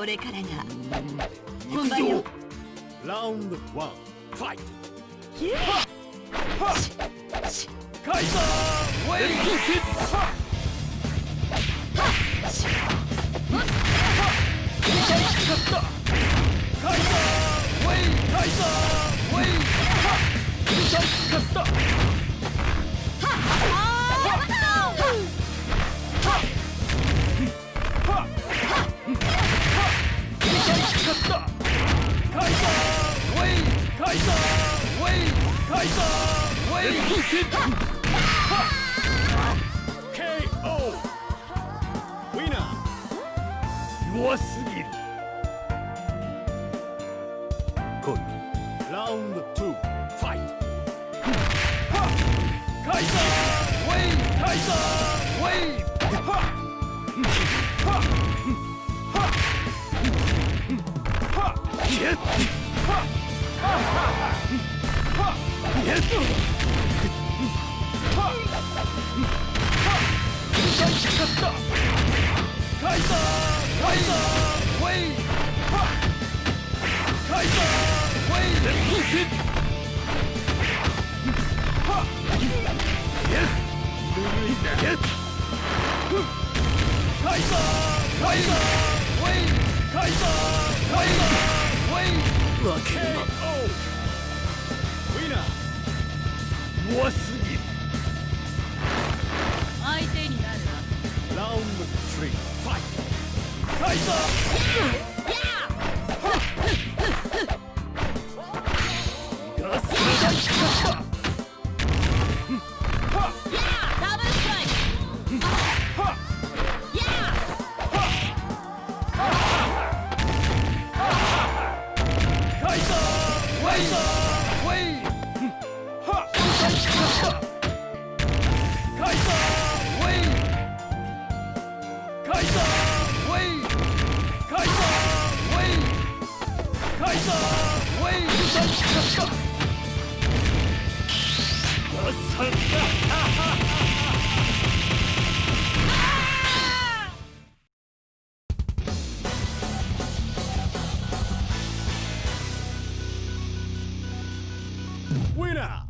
これからが。本番よ。ラウンドワンファイト。カイザーウェイキッ勝ったカイザーウェイカイザーウェイカイザーウェイキッ KO ウィナー弱すぎる来いラウンド2ファイトカイザーウェイカイザーウェイはっはっ Kaiser! Kaiser! Wait! Kaiser! Kaiser! けるな KO! ウィナー弱すぎる。相手になるわ。ラウンド3ファイト。カイザーカイザ